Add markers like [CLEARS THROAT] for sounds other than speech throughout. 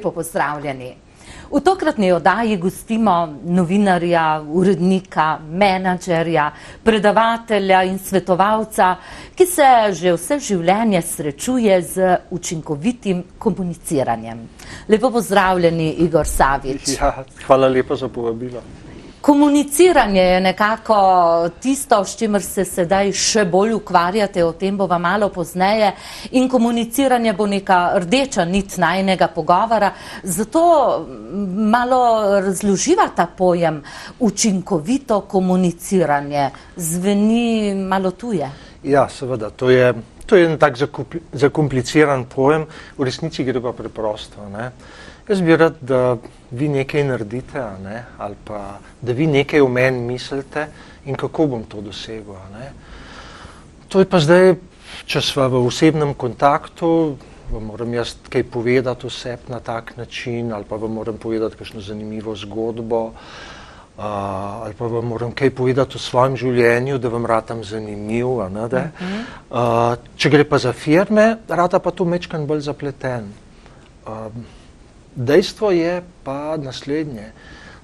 Lepo pozdravljeni. V tokratni oddaji gostimo novinarja, urednika, menedžerja, predavatelja in svetovalca, ki se že vse življenje srečuje z učinkovitim komuniciranjem. Lepo pozdravljeni, Igor Savič. Ja, hvala lepa za povabilo. Komuniciranje je nekako tisto, s čimer se sedaj še bolj ukvarjate, o tem bova malo pozneje. In komuniciranje bo neka rdeča nit najnega pogovora. Zato malo razloživa ta pojem učinkovito komuniciranje. Zveni malo tuje. Ja, seveda, to je, to je en tak zakompliciran pojem, v resnici gre pa preprosto. Ne? Jaz bi rad, da vi nekaj naredite, ne? ali pa da vi nekaj o meni mislite in kako bom to dosegel. To je pa zdaj, če smo v osebnem kontaktu, vam moram jaz kaj povedati o sebi na tak način, ali pa vam moram povedati kakšno zanimivo zgodbo, uh, ali pa vam moram kaj povedati o svojem življenju, da vam ratam zanimiv. Ne, -huh. uh, če gre pa za firme, rata pa to mečkan bolj zapleten. Uh, Dejstvo je pa naslednje.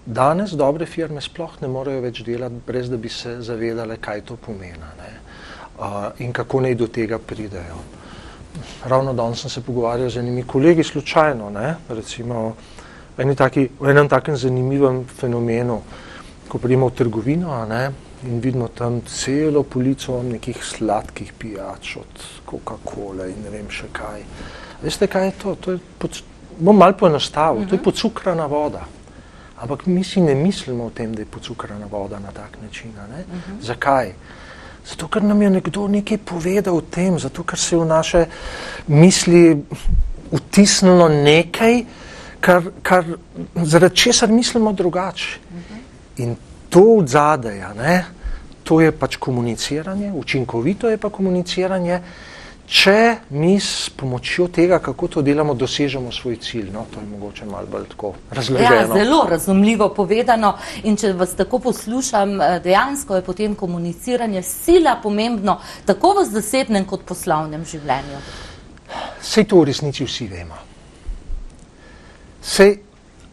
Danes dobre firme sploh ne morejo več delati, brez da bi se zavedale, kaj to pomeni uh, in kako naj do tega pridejo. Ravno danes sem se pogovarjal z enimi kolegi slučajno, ne? recimo taki, v enem takem zanimivem fenomenu, ko pridemo v trgovino ne? in vidimo tam celo polico nekih sladkih pijač od Coca-Cola in ne vem še kaj. Veste, kaj je to? To je bom malo poenostavil, uh -huh. to je mhm. pocukrana voda. Ampak mi si ne mislimo o tem, da je pocukrana voda na tak način. Uh mhm. -huh. Zakaj? Zato, ker nam je nekdo nekaj povedal o tem, zato, ker se je v naše misli vtisnilo nekaj, kar, kar, zaradi česar mislimo drugače. Uh -huh. In to od zadaj, to je pač komuniciranje, učinkovito je pa komuniciranje, če mi s pomočjo tega, kako to delamo, dosežemo svoj cilj. No, to je mogoče malo bolj tako razloženo. Ja, zelo razumljivo povedano. In če vas tako poslušam, eh, dejansko je potem komuniciranje sila pomembno, tako v zasebnem kot poslovnem življenju. Vse to v resnici vsi vemo. Vse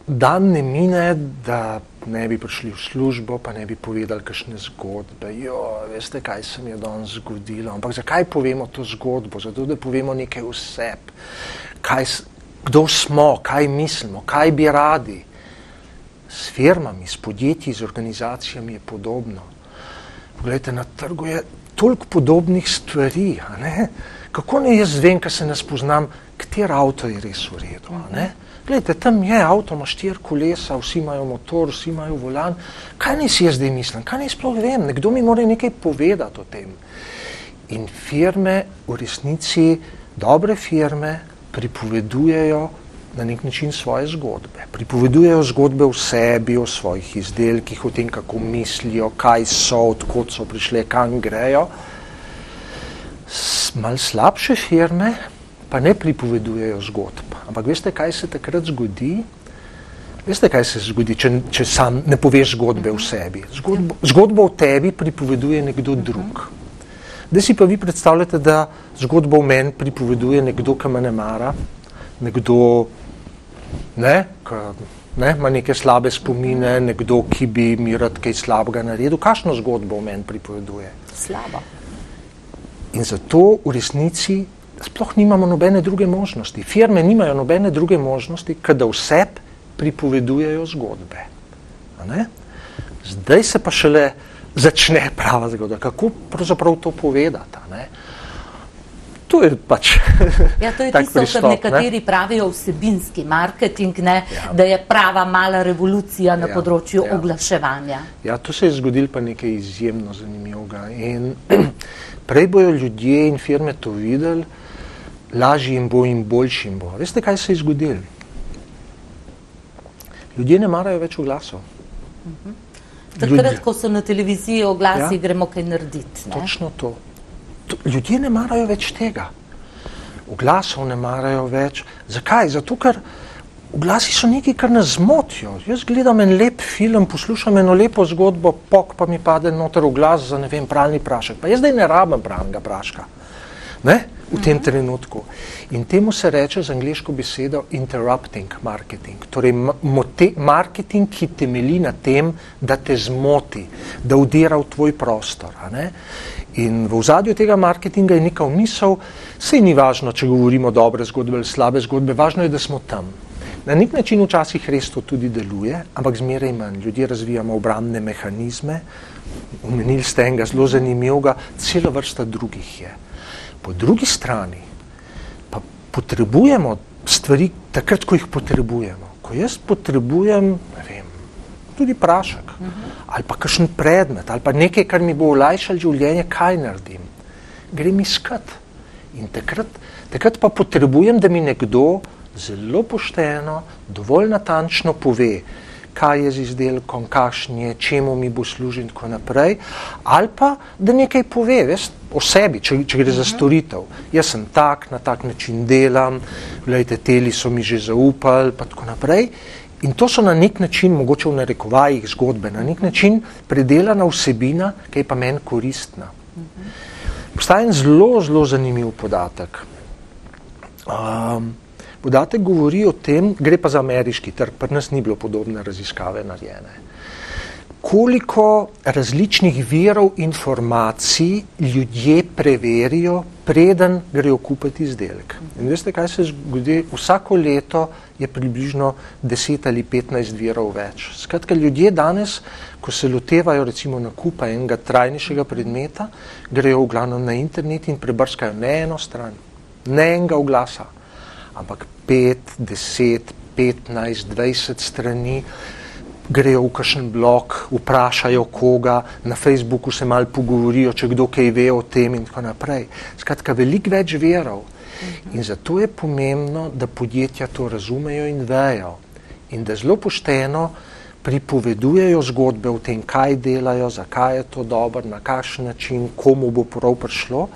dan ne mine, da ne bi prišli v službo, pa ne bi povedali kakšne zgodbe. Jo, veste, kaj se mi je danes zgodilo. Ampak zakaj povemo to zgodbo? Zato, da povemo nekaj vseb. Kaj, kdo smo, kaj mislimo, kaj bi radi. S firmami, s podjetji, z organizacijami je podobno. Poglejte, na trgu je toliko podobnih stvari. Kako ne jaz vem, ker se ne spoznam, kater avto je res v redu. Glejte, tam je avto, ima štiri kolesa, vsi imajo motor, vsi imajo volan. Kaj naj si jaz zdaj mislim? Kaj naj sploh vem? Nekdo mi mora nekaj povedati o tem. In firme, v resnici, dobre firme, pripovedujejo na nek način svoje zgodbe. Pripovedujejo zgodbe o sebi, o svojih izdelkih, o tem, kako mislijo, kaj so, odkot so prišle, kam grejo. Mal slabše firme pa ne pripovedujejo zgodb. Ampak veste, kaj se takrat zgodi? Veste, kaj se zgodi, če, če sam ne poveš zgodbe o sebi? Zgodbo, zgodbo o tebi pripoveduje nekdo drug. Da si pa vi predstavljate, da zgodbo o meni pripoveduje nekdo, ki me ne mara, nekdo, ne, ki ne, ima neke slabe spomine, nekdo, ki bi mi rad kaj slabega naredil. Kakšno zgodbo o meni pripoveduje? Slaba. In zato v resnici sploh nimamo nobene druge možnosti. Firme nimajo nobene druge možnosti, kot da vse pripovedujejo zgodbe. Zdaj se pa šele začne prava zgodba. Kako pravzaprav to povedati? To je pač. [LAUGHS] Ja, to je tisto, pristop, kar nekateri ne? pravijo vsebinski marketing, ne, ja. da je prava mala revolucija na ja, področju ja. oglaševanja. Ja, to se je zgodilo pa nekaj izjemno zanimivega. In [CLEARS THROAT] prej bojo ljudje in firme to videli, lažji jim bo in boljši jim bo. Veste, kaj se je zgodilo? Ljudje ne marajo več oglasov. Mhm. Takrat, ko so na televiziji oglasi, ja? gremo kaj narediti. Ne? Točno to. to. Ljudje ne marajo več tega. Oglasov ne marajo več. Zakaj? Zato, ker oglasi so nekaj, kar nas zmotijo. Jaz gledam en lep film, poslušam eno lepo zgodbo, pok pa mi pade noter oglas za ne vem, pralni prašek. Pa jaz zdaj ne rabim pralnega praška. Ne? V tem trenutku. In temu se reče z angliško besedo interrupting marketing. Torej, marketing, ki temelji na tem, da te zmoti, da udira v tvoj prostor. In v zadju tega marketinga je neka misel, sej ni važno, če govorimo dobre zgodbe ali slabe zgodbe, važno je, da smo tam. Na nek način včasih res to tudi deluje, ampak zmeraj manj. Ljudje razvijamo obrambne mehanizme, omenili ste enega zelo zanimivega, celo vrsta drugih je. Po drugi strani pa potrebujemo stvari takrat, ko jih potrebujemo. Ko jaz potrebujem, ne vem, tudi prašek uh -huh. ali pa kakšen predmet ali pa nekaj, kar mi bo olajšalo življenje, kaj naredim. Grem iskat. In takrat, takrat pa potrebujem, da mi nekdo zelo pošteno, dovolj natančno pove, kaj je z izdelkom, kakšen je, čemu mi bo služil in tako naprej, ali pa da nekaj pove veš, o sebi, če, če gre za mhm. storitev. Jaz sem tak, na tak način delam, gledajte, teli so mi že zaupali, pa tako naprej. In to so na nek način, mogoče v narekovajih zgodbe, na nek način predelana vsebina, ki je pa meni koristna. Postaja en zelo, zelo zanimiv podatek. Um, Podatek govori o tem, gre pa za ameriški trg, pri nas ni bilo podobne raziskave narejene. Koliko različnih virov informacij ljudje preverijo, preden grejo kupiti izdelek. In veste, kaj se zgodi? Vsako leto je približno 10 ali 15 virov več. Skratka, ljudje danes, ko se lotevajo recimo nakupa enega trajnejšega predmeta, grejo v glavnem na internet in prebrskajo ne eno stran, ne enega oglasa ampak 5, 10, 15, 20 strani, grejo v kakšen blog, vprašajo koga, na Facebooku se mal pogovorijo, če kdo kaj ve o tem in tako naprej. Skratka, veliko več verov. In zato je pomembno, da podjetja to razumejo in vejo. In da zelo pošteno pripovedujejo zgodbe o tem, kaj delajo, zakaj je to dobro, na kakšen način, komu bo prav prišlo.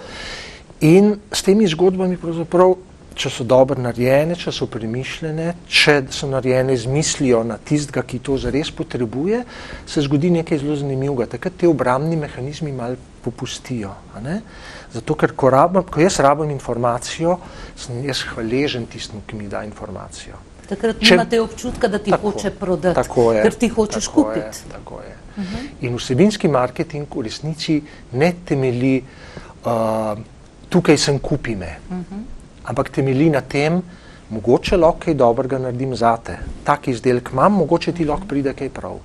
In s temi zgodbami pravzaprav če so dobro narejene, če so premišljene, če so narejene z mislijo na tistega, ki to zares potrebuje, se zgodi nekaj zelo zanimivega. Takrat te obrambni mehanizmi mal popustijo. Zato, ker ko, rabim, ko jaz rabim informacijo, sem jaz hvaležen tistemu, ki mi da informacijo. Takrat če, nimate občutka, da ti tako, hoče prodati, je, ker ti hočeš tako kupiti. Je, tako je. Uh mhm. -huh. In vsebinski marketing v resnici ne temeli, uh, tukaj sem kupi me. Uh mhm. -huh ampak temelji na tem, mogoče lahko kaj dobrega naredim zate. Tak izdelek imam, mogoče ti lahko pride kaj prav.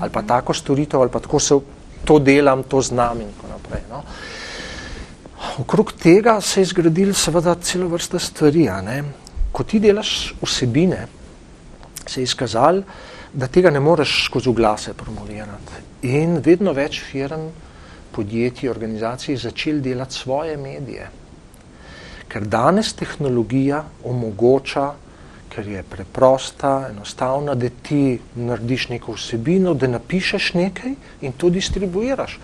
Ali pa tako storitev, ali pa tako se to delam, to znam in tako naprej. No. Okrog tega se je zgradil seveda celo vrsta stvari. Ko ti delaš vsebine, se je izkazal, da tega ne moreš skozi glase promovirati. In vedno več firm, podjetij, organizacij začel delati svoje medije ker danes tehnologija omogoča, ker je preprosta, enostavna, da ti narediš neko vsebino, da napišeš nekaj in to distribuiraš.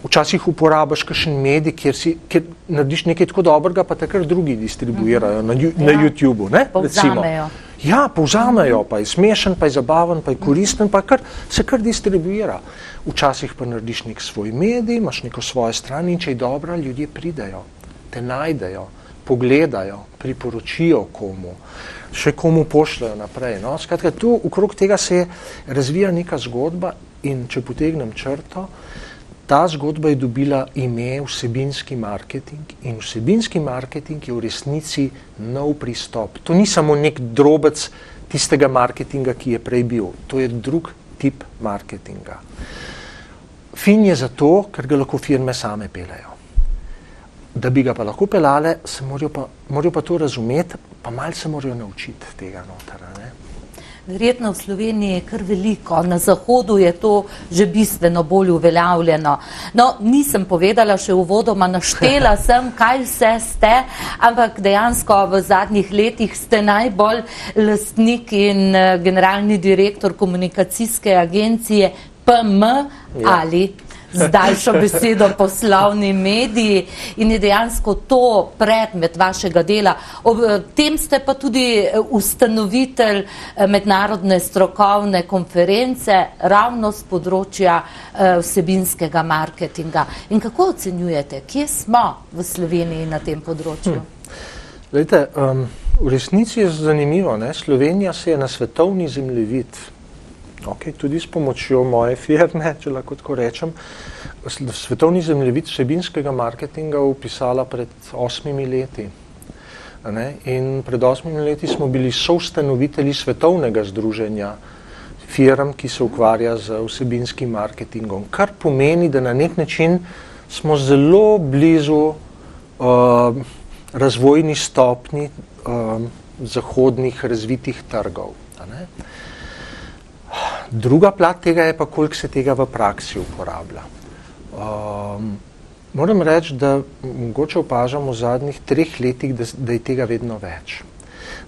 Včasih uporabiš kakšen medij, kjer, si, kjer narediš nekaj tako dobrega, pa takrat drugi distribuirajo na, na ja. YouTubu. Ne, povzamejo. Ja, povzamejo, pa je smešen, pa je zabaven, pa je koristen, pa kar, se kar distribuira. Včasih pa narediš nek svoj medij, imaš neko svojo stran in če je dobra, ljudje pridejo, te najdejo pogledajo, priporočijo komu, še komu pošljajo naprej. No? Skratka, tu okrog tega se razvija neka zgodba in če potegnem črto, ta zgodba je dobila ime vsebinski marketing in vsebinski marketing je v resnici nov pristop. To ni samo nek drobec tistega marketinga, ki je prej bil. To je drug tip marketinga. Fin je zato, ker ga lahko firme same pelejo da bi ga pa lahko pelale, se morajo pa, morajo pa to razumeti, pa malo se morajo naučiti tega noter. Ne? Verjetno v Sloveniji je kar veliko, na Zahodu je to že bistveno bolj uveljavljeno. No, nisem povedala še uvodoma, naštela [LAUGHS] sem, kaj vse ste, ampak dejansko v zadnjih letih ste najbolj lastnik in eh, generalni direktor komunikacijske agencije PM ja. ali z daljšo besedo poslovni mediji in je dejansko to predmet vašega dela. Ob tem ste pa tudi ustanovitelj mednarodne strokovne konference ravno z področja vsebinskega marketinga. In kako ocenjujete, kje smo v Sloveniji na tem področju? Hmm. Lejte, um, v resnici je zanimivo, ne? Slovenija se je na svetovni zemljevid, okay, tudi s pomočjo moje firme, [LAUGHS] če lahko tako rečem, svetovni zemljevid vsebinskega marketinga upisala pred osmimi leti. Ne? In pred osmimi leti smo bili soustanovitelji svetovnega združenja firm, ki se ukvarja z vsebinskim marketingom, kar pomeni, da na nek način smo zelo blizu uh, razvojni stopni um, zahodnih razvitih trgov. Druga plat tega je pa, koliko se tega v praksi uporablja. Um, moram reči, da mogoče opažamo v zadnjih treh letih, da, da je tega vedno več.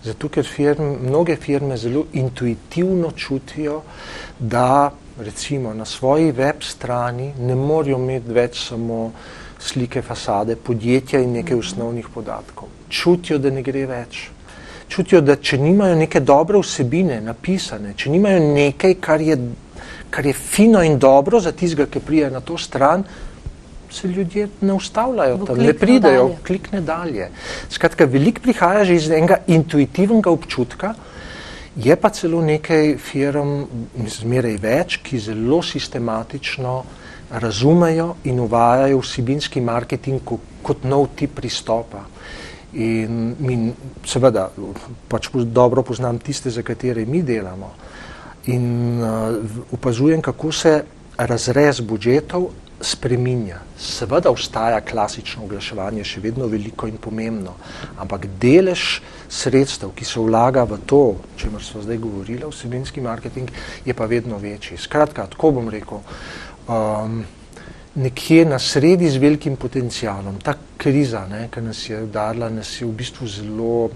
Zato, ker firm, mnoge firme zelo intuitivno čutijo, da recimo na svoji web strani ne morajo imeti več samo slike fasade podjetja in nekaj osnovnih podatkov. Čutijo, da ne gre več. Čutijo, da če nimajo neke dobre vsebine napisane, če nimajo nekaj, kar je, kar je fino in dobro za tistega, ki prije na to stran, se ljudje ne ustavljajo tam, ne pridejo, dalje. klikne dalje. Skratka, veliko prihaja že iz enega intuitivnega občutka, je pa celo nekaj firm, zmeraj več, ki zelo sistematično razumejo in uvajajo vsebinski marketing kot, kot nov tip pristopa. In mi, seveda, pač dobro poznam tiste, za katere mi delamo. In uh, opazujem, kako se razrez budžetov spreminja. Seveda ostaja klasično oglaševanje še vedno veliko in pomembno, ampak delež sredstev, ki se vlaga v to, o čemer smo zdaj govorili, vsebinski marketing, je pa vedno večji. Skratka, tako bom rekel, uh, um, nekje na sredi z velikim potencialom. Ta kriza, ne, ki nas je udarila, nas je v bistvu zelo,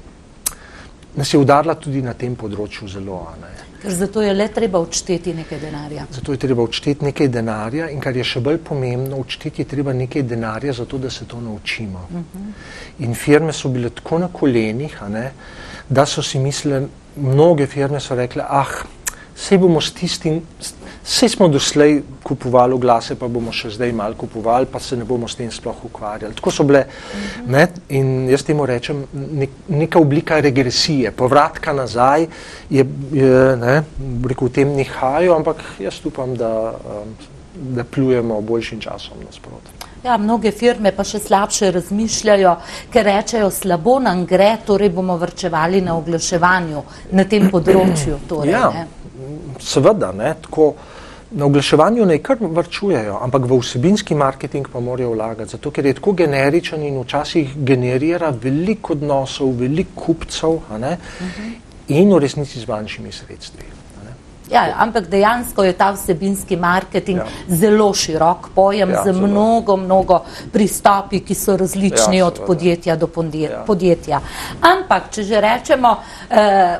nas je udarila tudi na tem področju zelo. Ne. Ker zato je le treba odšteti nekaj denarja. Zato je treba odšteti nekaj denarja in kar je še bolj pomembno, odšteti je treba nekaj denarja zato, da se to naučimo. Uh mhm. -huh. In firme so bile tako na kolenih, ne, da so si mislili, mnoge firme so rekle, ah, sej bomo s tistim, Vse smo doslej kupovali glase, pa bomo še zdaj malo kupovali, pa se ne bomo s tem sploh ukvarjali. Tako so bile. Mhm. Ne? In jaz temu rečem, nek, neka oblika regresije, povratka nazaj, je, je ne, rekel, v tem nihajo, ampak jaz upam, da, um, da plujemo boljšim časom nasprot. Ja, mnoge firme pa še slabše razmišljajo, ker rečejo, slabo nam gre, torej bomo vrčevali na oglaševanju na tem področju. Torej, ja, ne? Seveda, ne, tako. Na oglaševanju naj kar vrčujejo, ampak v vsebinski marketing pa morajo vlagati, zato ker je tako generičen in včasih generira veliko odnosov, veliko kupcev uh -huh. in v resnici z manjšimi sredstvi. Ja, ampak dejansko je ta vsebinski marketing ja. zelo širok pojem ja, z mnogo, mnogo pristopi, ki so različni ja, od podjetja do ja. podjetja. Ampak, če že rečemo, eh,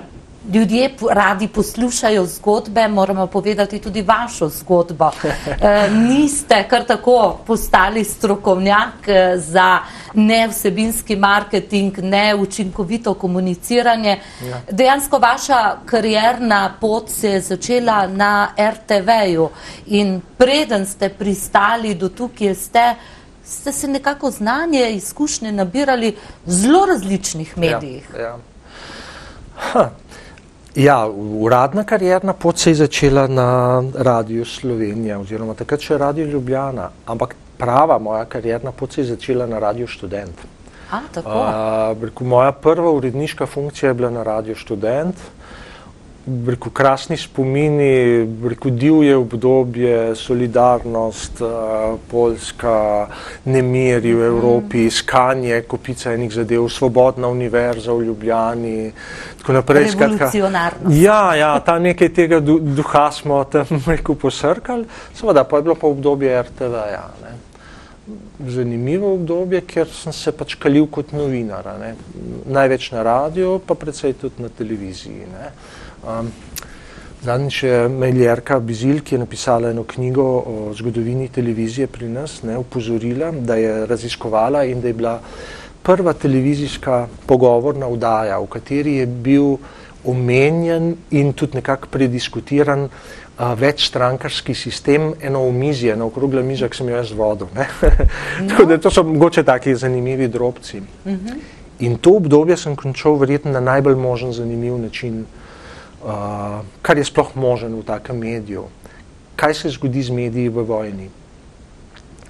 ljudje radi poslušajo zgodbe, moramo povedati tudi vašo zgodbo. [LAUGHS] E, niste kar tako postali strokovnjak eh, za nevsebinski marketing, neučinkovito komuniciranje. Ja. Dejansko vaša karjerna pot se je začela na RTV-ju in preden ste pristali do tukaj, ste, ste se nekako znanje, izkušnje nabirali v zelo različnih ja, medijih. Ja, ja. Ja, uradna karjerna pot se je začela na Radiu Slovenija oziroma takrat še Radio Ljubljana, ampak prava moja karjerna pot se je začela na Radio Študent. A, tako? Uh, moja prva uredniška funkcija je bila na Radio Študent. Rekel, krasni spomini, rekel, divje obdobje, solidarnost, uh, Poljska, nemiri v Evropi, mhm. iskanje kopica enih zadev, svobodna univerza v Ljubljani. Ja, ja, ta nekaj tega duha smo tam rekel posrkali, seveda pa je bilo pa obdobje RTV. Ja, ne. Zanimivo obdobje, ker sem se pač kalil kot novinar, ne. največ na radiju, pa predvsej tudi na televiziji. Ne. Um, Zadnjič je Meljerka Bizil, ki je napisala eno knjigo o zgodovini televizije pri nas, ne, upozorila, da je raziskovala in da je bila prva televizijska pogovorna vdaja, v kateri je bil omenjen in tudi nekako prediskutiran uh, večstrankarski sistem, eno omizje, na okrogla miza, ki sem jo jaz vodil. No. [LAUGHS] Tako da to so mogoče taki zanimivi drobci. Uh mhm. -huh. In to obdobje sem končal verjetno na najbolj možen zanimiv način, uh, kar je sploh možen v takem mediju. Kaj se zgodi z mediji v vojni?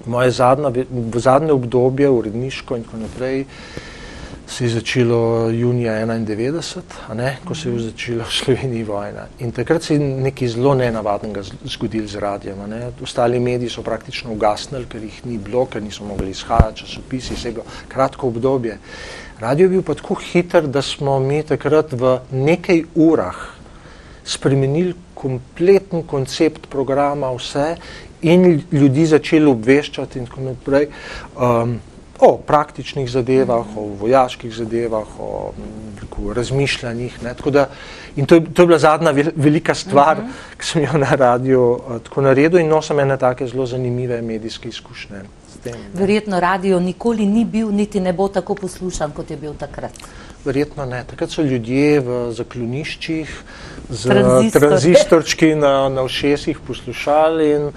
Moje zadnje, v zadnje obdobje, uredniško in tako naprej, se je začelo junija 1991, ne, ko se je začela v Sloveniji vojna. In takrat se je nekaj zelo nenavadnega zgodilo z radijem. Ne. Ostali mediji so praktično ugasnili, ker jih ni bilo, ker niso mogli izhajati, časopisi, vse je bilo kratko obdobje. Radio je bil pa tako hiter, da smo mi takrat v nekaj urah spremenili kompleten koncept programa, vse in ljudi začeli obveščati in tako naprej. Um, o praktičnih zadevah, o vojaških zadevah, o reku, razmišljanjih. Da, in to je, to je bila zadnja velika stvar, uh mhm. -huh. ki sem jo na radiju uh, tako naredil in nosim ene take zelo zanimive medijske izkušnje. Tem, Verjetno radio nikoli ni bil, niti ne bo tako poslušan, kot je bil takrat. Verjetno ne. Takrat so ljudje v zakloniščih z tranzistorčki na, na všesih poslušali in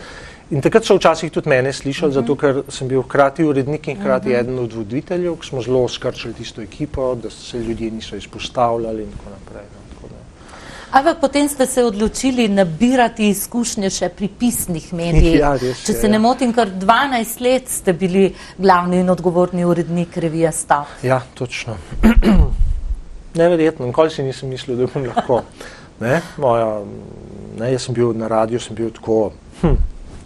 In takrat so včasih tudi mene slišali, uh -huh. zato ker sem bil hkrati urednik in hkrati uh -huh. eden od voditeljev, ki smo zelo skrčili tisto ekipo, da se ljudje niso izpostavljali in tako naprej. No, Ampak potem ste se odločili nabirati izkušnje še pri pisnih medijih. Ja, res, Če se ja, ne motim, kar 12 let ste bili glavni in odgovorni urednik revije Stav. Ja, točno. Neverjetno, nikoli si nisem mislil, da bom lahko. Ne? Moja, ne, jaz sem bil na radiju, sem bil tako. Hm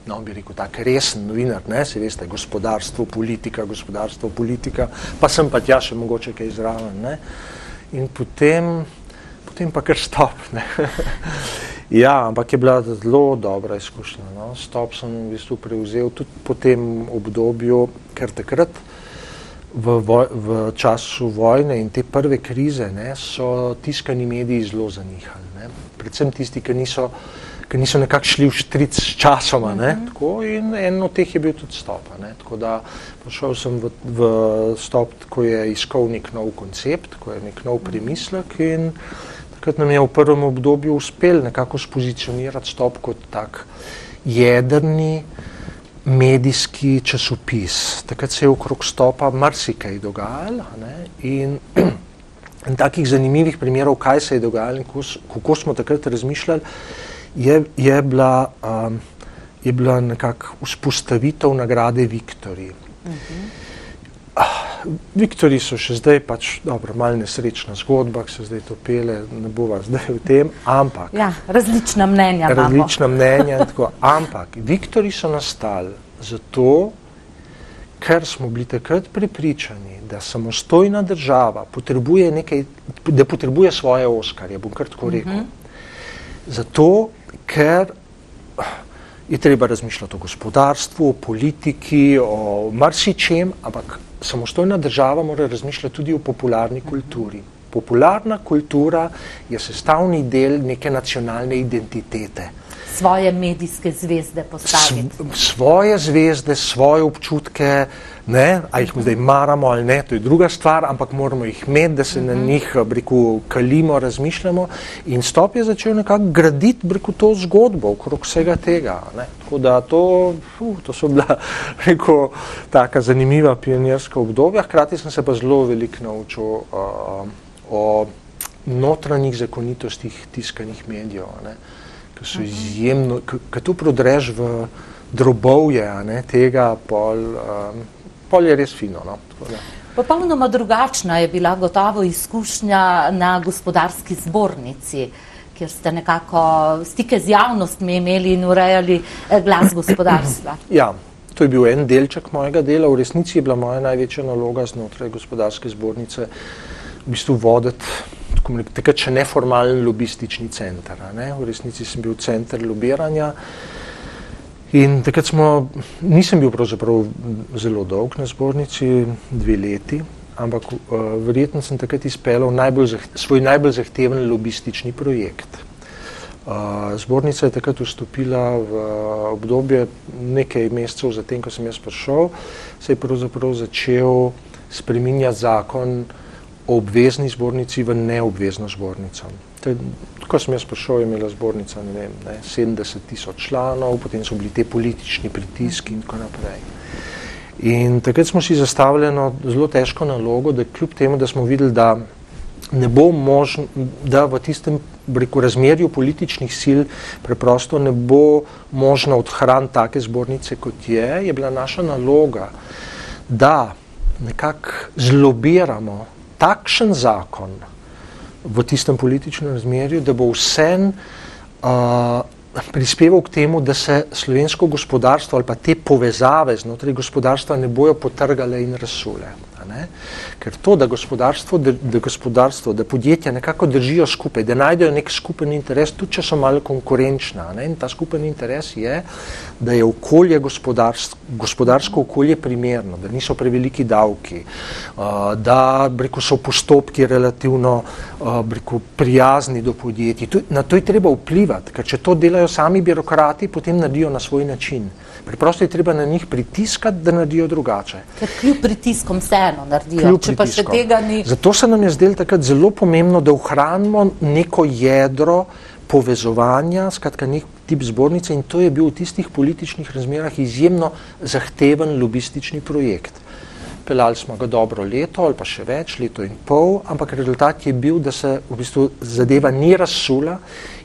no, bi rekel, tako resen novinar, ne, se veste, gospodarstvo, politika, gospodarstvo, politika, pa sem pa tja še mogoče kaj zraven, ne. In potem, potem pa kar stop, [LAUGHS] ja, ampak je bila zelo dobra izkušnja, no. Stop sem v bistvu prevzel tudi po tem obdobju, ker takrat v, voj, v času vojne in te prve krize, ne, so tiskani mediji zelo zanihali, ne. Predvsem tisti, ki niso ki niso nekako šli v štric s časoma. Uh -huh. tako, in en od teh je bil tudi stop. Tako da prišel sem v, v stop, ko je iskal nek nov koncept, ko je nek nov premislek. In takrat nam je v prvem obdobju uspel nekako spozicionirati stop kot tak jedrni medijski časopis. Takrat se je okrog stopa marsikaj dogajalo. In, [CLEARS THROAT] in takih zanimivih primerov, kaj se je dogajalo in kako, kako smo takrat razmišljali je, je bila, um, bila nekako vzpostavitev nagrade Viktorji. Uh -huh. Ah, Viktorji so še zdaj pač dobro, malo nesrečna zgodba, ki se zdaj to pele, ne bova zdaj v tem, ampak. Ja, različna mnenja. Različna imamo. mnenja, tako, ampak Viktorji so nastali zato, ker smo bili takrat pripričani, da samostojna država potrebuje nekaj, da potrebuje svoje oskarje, bom kar tako rekel. Uh -huh. Zato, ker je treba razmišljati o gospodarstvu, o politiki, o marsičem, ampak samostojna država mora razmišljati tudi o popularni kulturi. Popularna kultura je sestavni del neke nacionalne identitete svoje medijske zvezde postaviti. Svoje zvezde, svoje občutke, ne, a jih zdaj maramo ali ne, to je druga stvar, ampak moramo jih imeti, da se uh -huh. na mhm. njih breku kalimo, razmišljamo in stop je začel nekako graditi breku to zgodbo okrog vsega tega. Ne. Tako da to, uh, to so bila reku taka zanimiva pionirska obdobja, hkrati sem se pa zelo veliko naučil uh, o notranjih zakonitostih tiskanih medijev. Ne. Uh, ki so izjemno, ki tu prodreš v drobovje ne, tega, pol, um, pol je res fino. No, Popolnoma drugačna je bila gotovo izkušnja na gospodarski zbornici, kjer ste nekako stike z javnostmi imeli in urejali eh, glas gospodarstva. [CLEARS THROAT] Ja, to je bil en delček mojega dela. V resnici je bila moja največja naloga znotraj gospodarske zbornice v bistvu voditi takrat še neformalen lobistični center. Ne? V resnici sem bil center lobiranja in takrat smo, nisem bil pravzaprav zelo dolg na zbornici, dve leti, ampak uh, verjetno sem takrat izpeljal najbolj svoj najbolj zahteven lobistični projekt. Zbornica je takrat vstopila v obdobje nekaj mesecev zatem, ko sem jaz prišel, se je pravzaprav začel spreminjati zakon o obvezni zbornici v neobvezno zbornico. Ko sem jaz prišel, je imela zbornica ne vem, ne, 70 tisoč članov, potem so bili te politični pritiski in tako naprej. In takrat smo si zastavili zelo težko nalogo, da kljub temu, da smo videli, da ne bo možno, da v tistem reku, razmerju političnih sil preprosto ne bo možno odhraniti take zbornice, kot je, je bila naša naloga, da nekako zlobiramo takšen zakon v tistem političnem razmerju, da bo vsem uh, prispeval k temu, da se slovensko gospodarstvo ali pa te povezave znotraj gospodarstva ne bojo potrgale in razsule. Ne? Ker to, da gospodarstvo, da, da gospodarstvo, da podjetja nekako držijo skupaj, da najdejo nek skupen interes, tudi če so malo konkurenčna. Ne? In ta skupen interes je, da je okolje gospodarsko, gospodarsko okolje primerno, da niso preveliki davki, da breko, so postopki relativno breko, prijazni do podjetij. Na to je treba vplivati, ker če to delajo sami birokrati, potem naredijo na svoj način. Preprosto je treba na njih pritiskati, da naredijo drugače. Ker kljub pritiskom vseeno naredijo, če pa še tega ni. Zato se nam je zdelo takrat zelo pomembno, da ohranimo neko jedro povezovanja, skratka nek tip zbornice in to je bil v tistih političnih razmerah izjemno zahteven lobistični projekt. Pelali smo ga dobro leto ali pa še več, leto in pol, ampak rezultat je bil, da se v bistvu zadeva ni razsula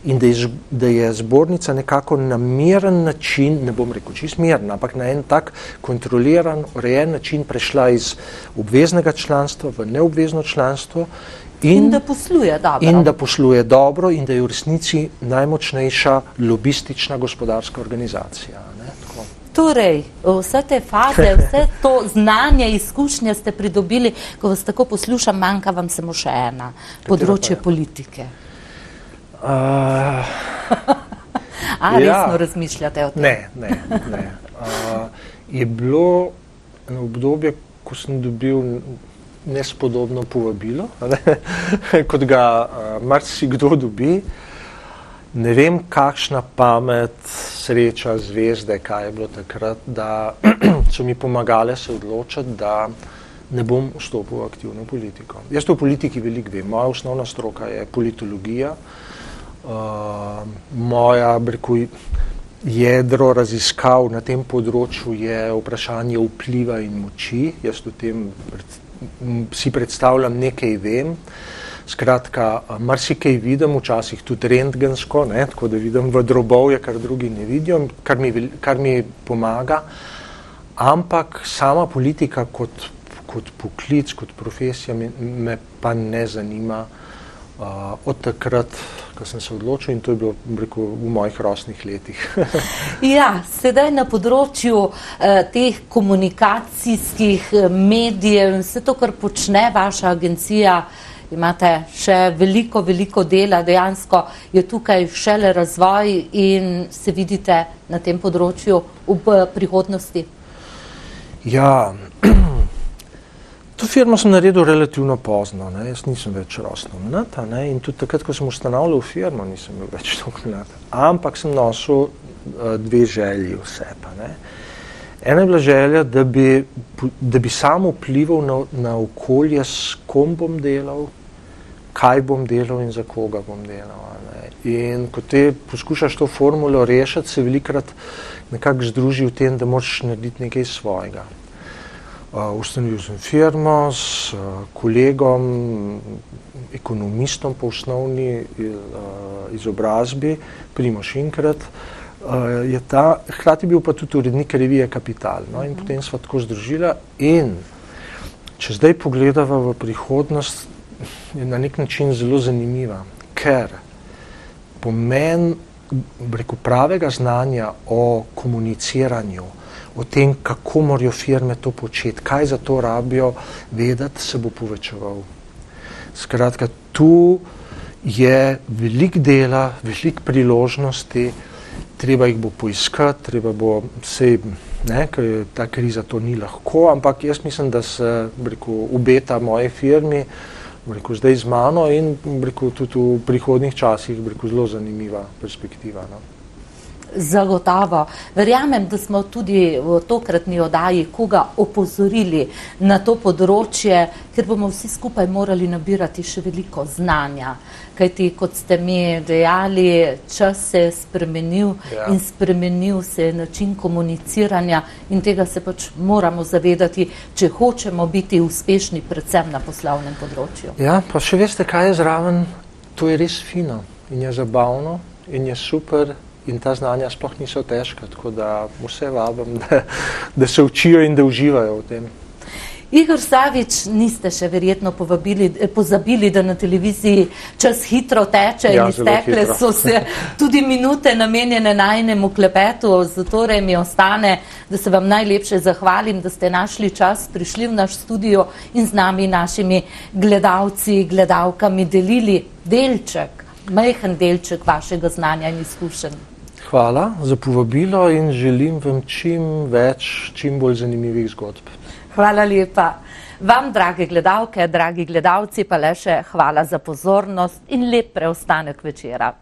in da je, da je zbornica nekako na miren način, ne bom rekel čist miren, ampak na en tak kontroliran, urejen način prešla iz obveznega članstva v neobvezno članstvo. In, in da posluje dobro. In da posluje dobro in da je v resnici najmočnejša lobistična gospodarska organizacija. Torej, vse te faze, [LAUGHS] vse to znanje, izkušnje ste pridobili, ko vas tako poslušam, manjka vam samo še ena, področje politike. Uh, [LAUGHS] A resno ja. razmišljate o tem? Ne, ne. ne. Uh, je bilo eno obdobje, ko sem dobil nespodobno povabilo, ne? [LAUGHS] kot ga uh, marsikdo dobi. Ne vem, kakšna pamet, sreča, zvezde, kaj je bilo takrat, da [CLEARS THROAT] so mi pomagali se odločiti, da ne bom vstopil v aktivno politiko. Jaz to v politiki veliko vem. Moja osnovna stroka je politologija. Uh, uh, moja breku, jedro raziskav na tem področju je vprašanje vpliva in moči. Jaz v tem pred, si predstavljam nekaj vem. Skratka, marsikaj vidim, včasih tudi rentgensko, ne, tako da vidim v drobovje, kar drugi ne vidijo, kar mi, kar mi pomaga. Ampak sama politika kot, kot poklic, kot profesija me, me pa ne zanima uh, od takrat, ko sem se odločil in to je bilo rekel, v mojih rosnih letih. [LAUGHS] ja, sedaj na področju eh, teh komunikacijskih eh, medijev in vse to, kar počne vaša agencija, imate še veliko, veliko dela, dejansko je tukaj šele razvoj in se vidite na tem področju v prihodnosti. Ja, [CLEARS THROAT] To firmo sem naredil relativno pozno, ne? jaz nisem več rosno mlad in tudi takrat, ko sem ustanovil firmo, nisem bil več tako mlad, ampak sem nosil uh, dve želji vse pa. Ne? Ena je bila želja, da bi, da bi sam vplival na, na okolje, s kom bom delal, kaj bom delal in za koga bom delal. Ne? In ko te poskušaš to formulo rešiti, se velikrat nekako združi v tem, da moraš narediti nekaj svojega. Ustanovil sem firmo s kolegom, ekonomistom po osnovni izobrazbi, Primoš Inkrat. Je ta, hkrati bil pa tudi urednik revije Kapital. No, in potem sva tako združila in če zdaj pogledava v prihodnost, je na nek način zelo zanimiva, ker pomen reku, pravega znanja o komuniciranju, o tem, kako morajo firme to početi, kaj za to rabijo, vedeti, se bo povečeval. Skratka, tu je velik dela, velik priložnosti, treba jih bo poiskati, treba bo vse, ne, ta kriza to ni lahko, ampak jaz mislim, da se rekel, obeta moje firmi rekel, zdaj z mano in rekel, tudi v prihodnih časih rekel, zelo zanimiva perspektiva. No. Zagotovo. Verjamem, da smo tudi v tokratni oddaji koga opozorili na to področje, ker bomo vsi skupaj morali nabirati še veliko znanja. Kajti, kot ste mi dejali, čas se je spremenil ja. in spremenil se je način komuniciranja in tega se pač moramo zavedati, če hočemo biti uspešni predvsem na poslovnem področju. Ja, pa še veste, kaj je zraven? To je res fino in je zabavno in je super in ta znanja sploh niso težka, tako da vse vabim, [LAUGHS] da, da se učijo in da uživajo v tem. Igor Savič, niste še verjetno povabili, pozabili, da na televiziji čas hitro teče ja, in iztekle so se [LAUGHS] tudi minute namenjene najnemu klepetu, zato mi ostane, da se vam najlepše zahvalim, da ste našli čas, prišli v naš studio in z nami, našimi gledalci, gledalkami delili delček, majhen delček vašega znanja in izkušenj. Hvala za povabilo in želim vam čim več, čim bolj zanimivih zgodb. Hvala lepa. Vam, drage gledalke, dragi gledalci, pa le še hvala za pozornost in lep preostanek večera.